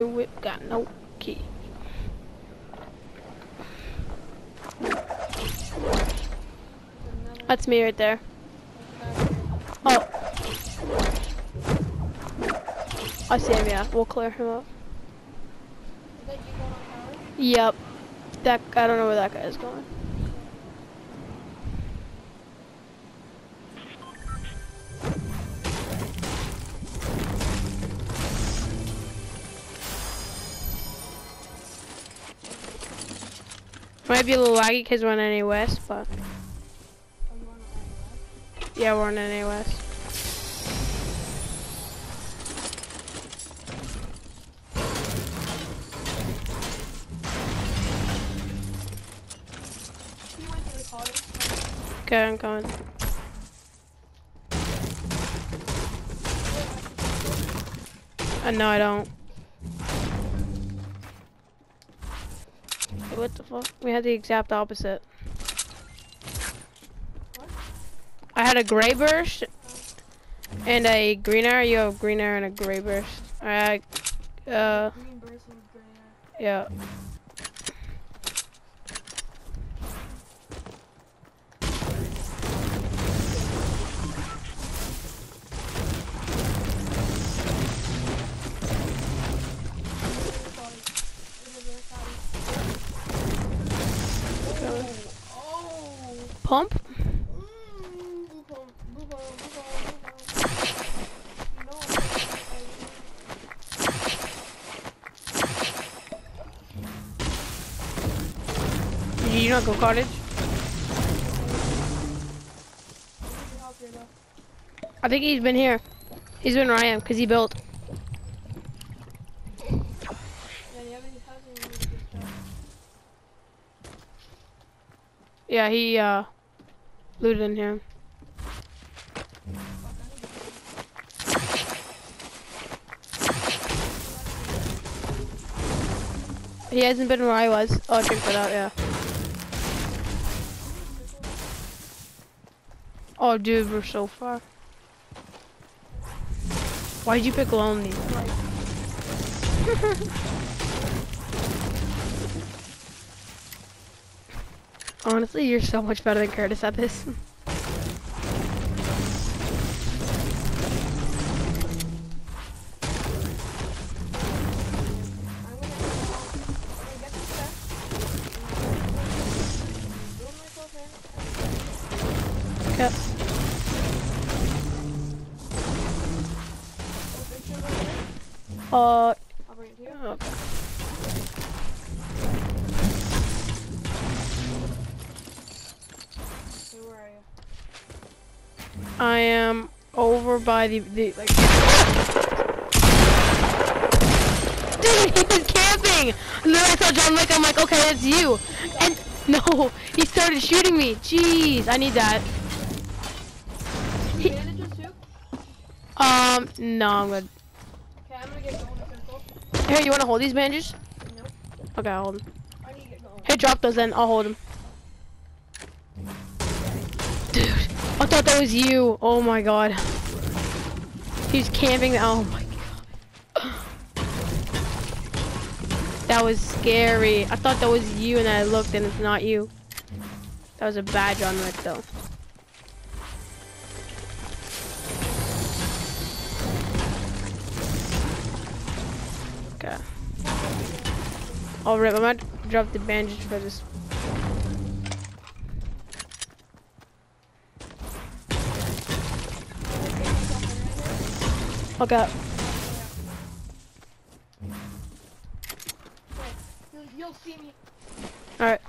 whip got no key. That's me right there. Oh. I see him, yeah. We'll clear him up. Yep. That I don't know where that guy is going. Might be a little laggy because we're on NA West, but yeah, we're on NA West. Okay, I'm coming. Uh, no, I don't. What the fuck? We had the exact opposite. I had a gray burst and a green arrow. You have green arrow and a gray burst. Alright. Uh. Yeah. Pump? Did you not go cottage? I think he's been here. He's been where I am, because he built. Yeah, he uh looted in here. He hasn't been where I was. Oh, drink that out, yeah. Oh, dude, we're so far. Why'd you pick lonely? Honestly, you're so much better than Curtis at this. Over by the, the like. Dude, he was camping. And then I saw John Wick. I'm like, okay, it's you. And no, he started shooting me. Jeez, I need that. He- um, no, I'm good. Okay, I'm gonna get in circle. Here, you wanna hold these bandages? Nope. Okay, I'll hold them. I need to get gold. Hey, drop those then. I'll hold them. Dude, I thought that was you. Oh my god. He's camping. Oh my god. That was scary. I thought that was you and I looked and it's not you. That was a bad John Wick though. Okay. Oh, Alright, I might drop the bandage for this Okay. You'll, you'll see me. Alright.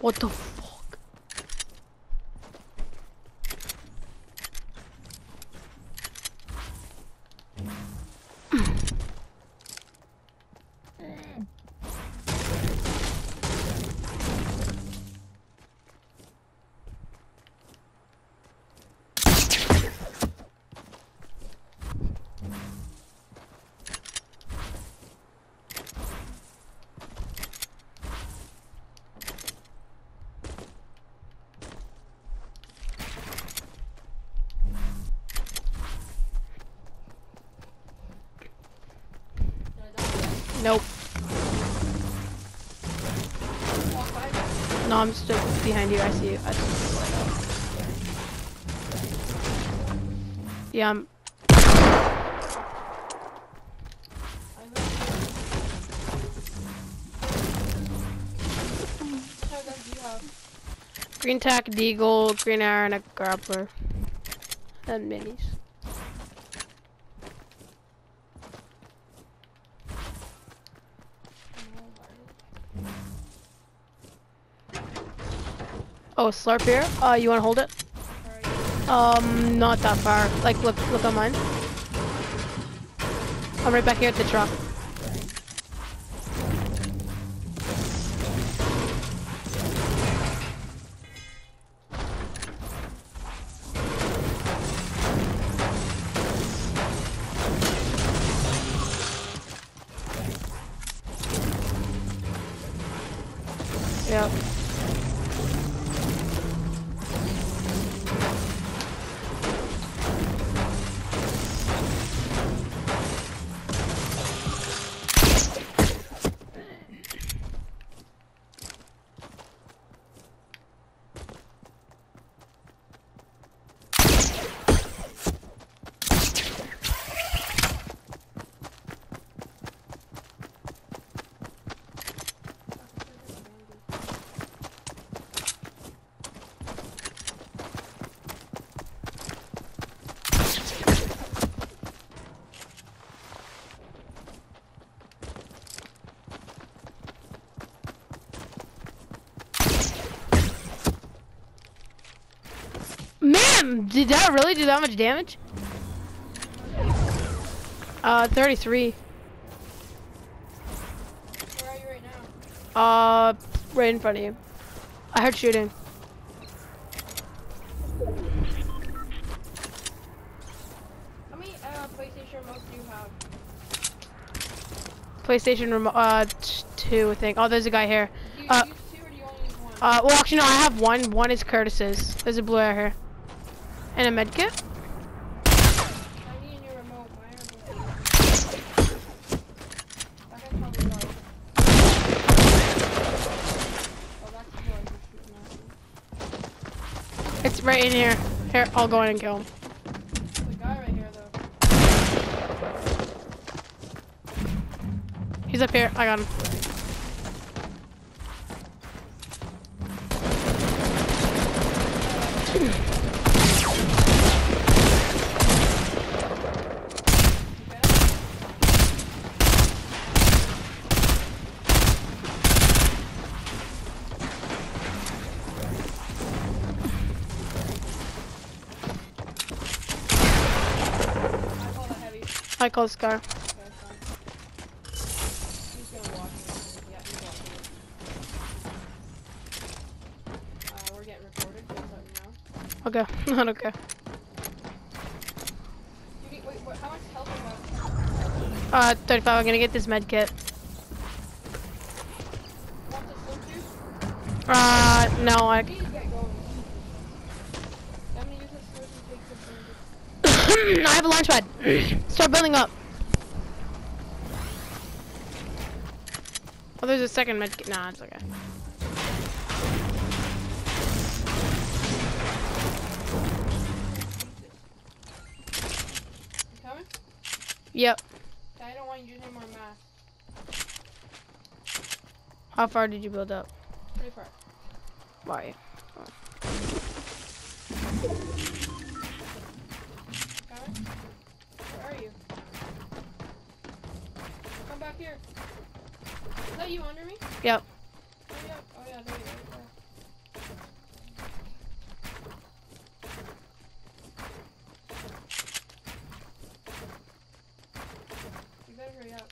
What the fuck? Nope. Walk by. No, I'm still behind you. I see you. I see you. Yeah, I'm. Green tack, deagle, green arrow, and a grappler. And minis. Oh, slurp here. Uh, you wanna hold it? Um, not that far. Like, look, look on mine. I'm right back here at the truck. Yep. Did that really do that much damage? Uh, 33. Where are you right now? Uh, right in front of you. I heard shooting. How many uh, PlayStation remotes do you have? PlayStation remote, uh, two, I think. Oh, there's a guy here. Do you Uh, use two or do you only use one? Uh, well, actually, no, I have one. One is Curtis's. There's a blue AR here. And a med kit. I need a new remote. Mine are broken. That guy's probably low. Oh, that's the boy who's shooting at me. It's right in here. Here, I'll go in and kill him. He's up here. I got him. Okay? I call that heavy. I call Scar. Okay, fine. He's gonna walk in. Yeah, he's walking in. Uh, we're getting recorded, just let me know. Okay, not okay. You need, wait, what, how much health do you have? Uh, 35. I'm gonna get this med kit. Uh, no, I. We need to get going. I'm gonna use this swim to take the bandage. I have a launch pad. Start building up. Oh, there's a second med kit. Nah, it's okay. Coming? Yep. I don't want you to use more mats. How far did you build up? Pretty far. Why? Coming? Here. Is that you under me? Yep. Oh yeah, oh yeah, there you go. You better hurry up.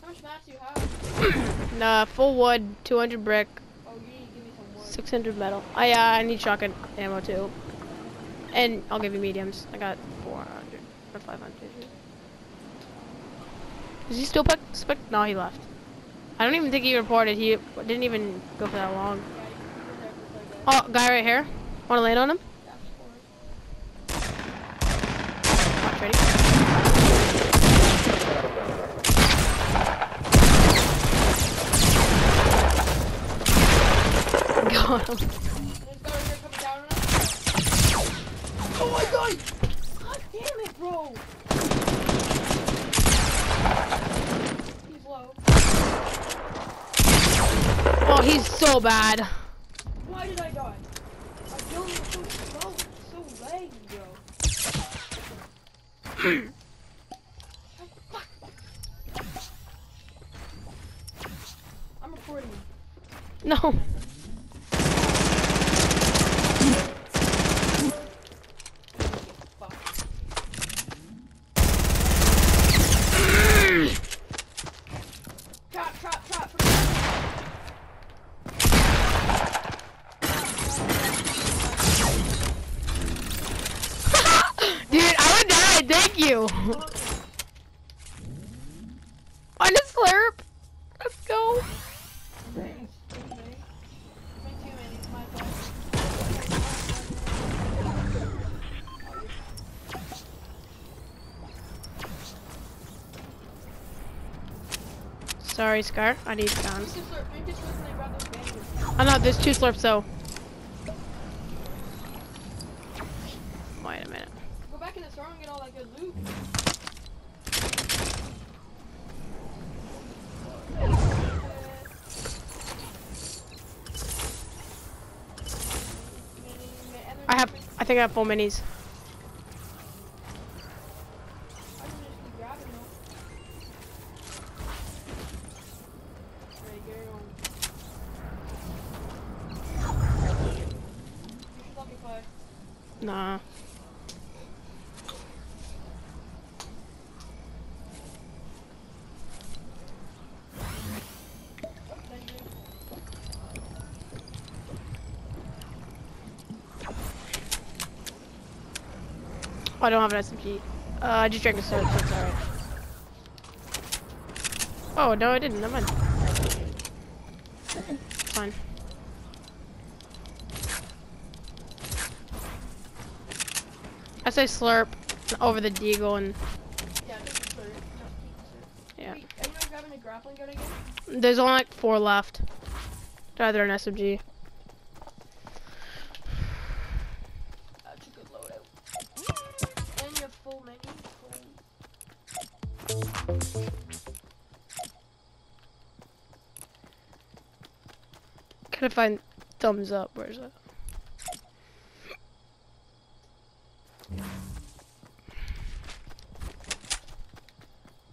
How much mats do you have? Nah, full wood, 200 brick, Oh, you need to give me some wood. 600 metal. I, uh, I need shotgun ammo too. And I'll give you mediums. I got Is he still spec? No, he left. I don't even think he reported. He didn't even go for that long. Oh, guy right here. Want to land on him? Watch, ready? Got him. Oh my god! God damn it, bro! Oh, he's so bad. Why did I die? My building is so slow. So laggy, bro. I'm recording. No. Fuck. Trap, trap, trap. Dude, I would die. Thank you. On a slurp. Let's go. Thanks. Thank you, mate. Thank you, man. It's my fault. Sorry, Scar. I need guns. Drink this slurp. Drink this I grab those bandages. Oh no, there's two slurps though. Wait a minute. Go back in the store and get all that good loot. I have. I think I have full minis. Nah. Oh, I don't have an SMG. Uh, I just drank a soda, so it's alright. Oh, no, I didn't. Never mind. Fine. I say slurp over the deagle and Yeah, this is for not keep yeah. Wait, are you not grabbing a grappling gun again? There's only like four left. It's either an SMG. That's a good loadout. And you have full menu. Full. Gotta find thumbs up. Where's it?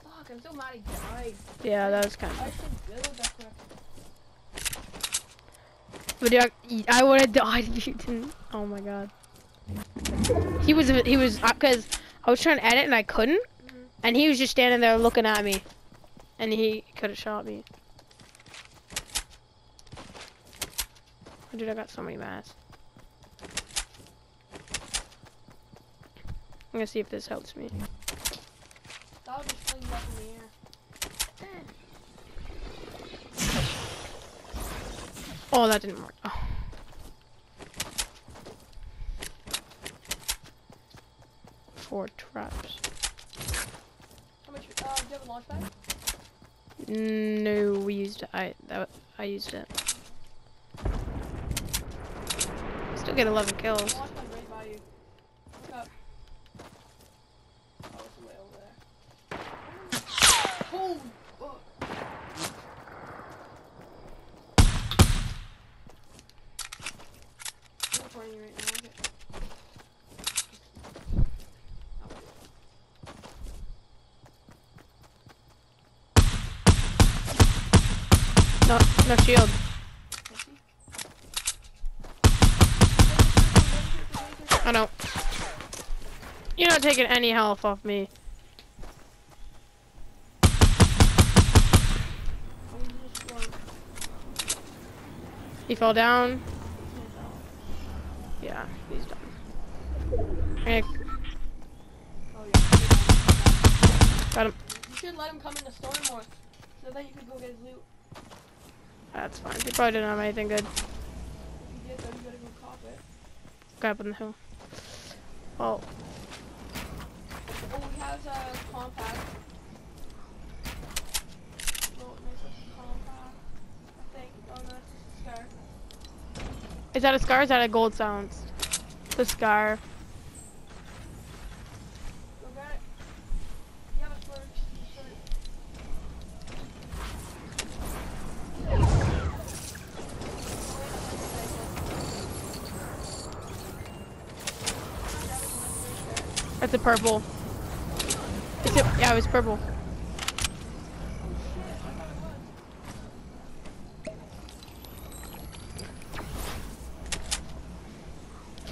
Fuck, I'm so mad I died. Yeah, that was kind of. should build that quick. But yeah, I would have died if you didn't. Oh my god. He was he was because I was trying to edit and I couldn't, Mhm. and he was just standing there looking at me, and he could have shot me. Oh, dude, I got so many mats. I'm gonna see if this helps me. Just fling you up in the air. Oh, that didn't work. Oh. Four traps. How much? Uh, do you have a launch pad? No, we used it. I that I used it. Still get 11 kills. Launch pad right by you. Look up. Oh, it's way over there. Holy fuck. I'm recording you right now. Okay. No, shield. I know. You're not taking any health off me. He fell down. Yeah, he's done. Got him. You should let him come in the more, so then you could go get his loot. That's fine. He probably didn't have anything good. If you did, though, you gotta go cop it. Guy up on the hill. Oh, Oh, he has a compact. Oh, compact. Oh no, that's just a scar. Is that a scar? Or is that a gold sounds? The scar. Go get it. You have a slurp. That's a purple. It? Yeah, it was purple.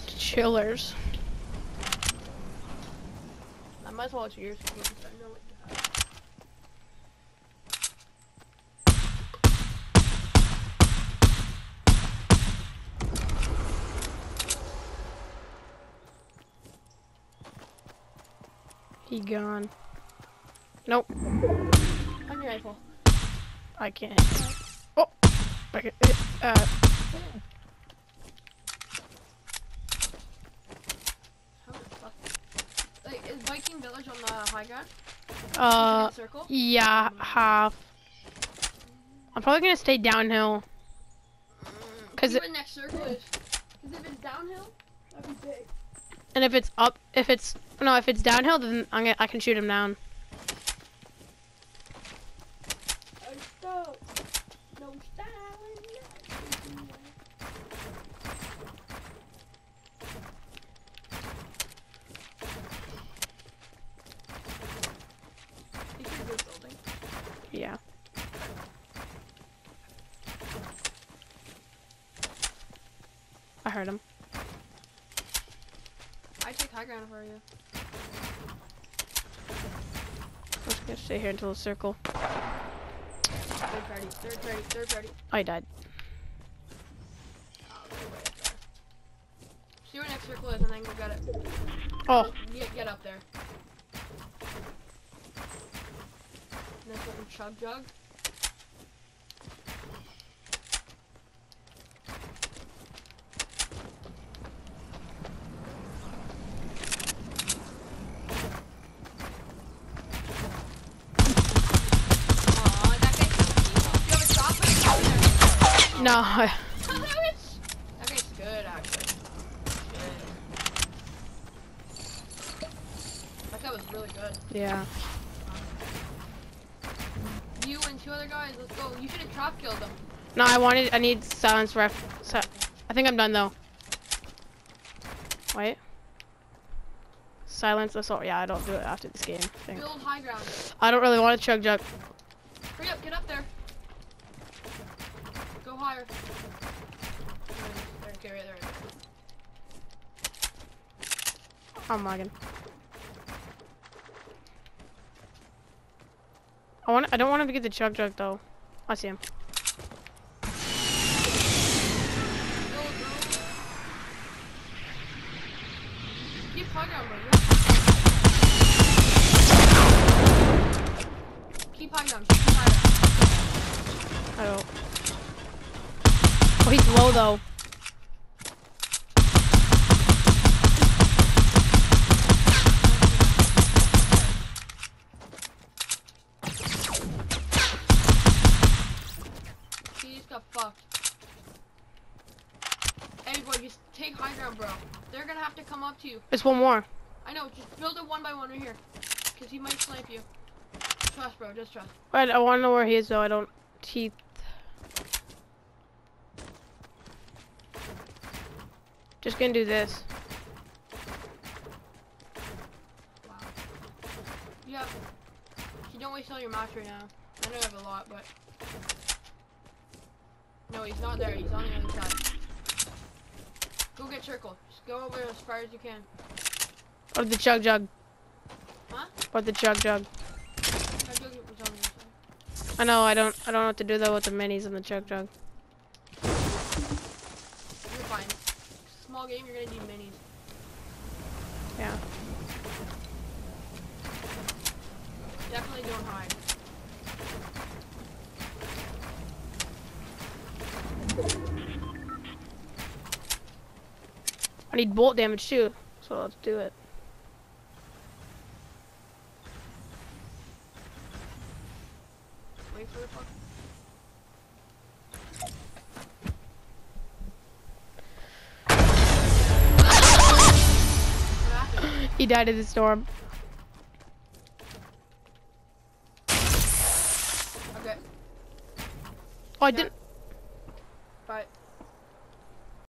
Chillers. I might as well watch yours. because I know what you have. He gone. Nope. On your rifle. I can't. Oh. Okay. Uh. How the fuck? Like, is Viking Village on the high ground? Uh. circle? Yeah. Half. I'm probably gonna stay downhill. 'Cause See it- the next circle is. Because if it's downhill, that'd be big. And if it's up, if it's no, if it's downhill, then I'm gonna, I can shoot him down. Let's go. No styling. You should go building. Yeah. I heard him. I take high ground for you. I'm just gonna stay here until the circle. Third party, third party, third party. I died. Oh, they're way up there. See where next circle is and then go get it. Oh, Get, get up there. Next one, chug jug. Aw, that guy. You have a drop or something? No. That guy's good, actually. Good. That guy was really good. yeah. You and two other guys, let's go. You should have trap killed them. No, I wanted. I need silence ref. Si I think I'm done though. Wait. Silence assault. Yeah, I don't do it after this game. I. Build high ground. I don't really want to chug jug. Hurry up, get up there. Go higher. There, there. I'm lagging. I want. I don't want him to get the chug jug though. I see him. Keep ground, bro. Keep. Keep high. I don't. Oh, he's low though. He just got fucked. Hey, boy, just take high ground, bro. They're gonna have to come up to you. There's one more. I know, just build it one by one right here. Because he might snipe you. Trust, bro, just trust. But I want to know where he is though. I don't. Teeth. Just gonna do this. Wow. You. You don't waste all your match right now. I know you have a lot, but. No, he's not there. He's on the other side. Go get circle. Just go over as far as you can. Or the chug jug. Huh? Or the chug jug. That jug was on the other side. I know. I don't. I don't know what to do though with the minis and the chug jug. You're fine. Game, you're gonna need minis. Yeah. Definitely don't hide. I need bolt damage too. So let's do it. Wait for the fuck. He died in the storm. Okay. Oh, I Yeah. didn't.